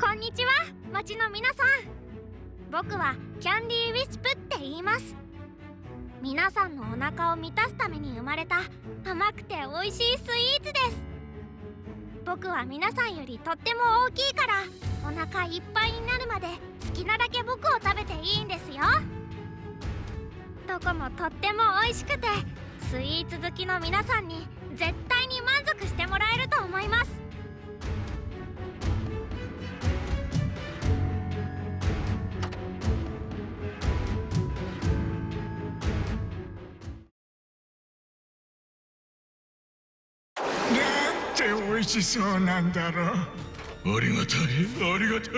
こんにちは町の皆さん。僕はキャンディーウィスプって言います。皆さんのお腹を満たすために生まれた甘くて美味しいスイーツです。僕は皆さんよりとっても大きいからお腹いっぱいになるまで好きなだけ僕を食べていいんですよ。どこもとっても美味しくてスイーツ好きの皆さんに絶対味しそうなんだろう。ありがたいありがたい。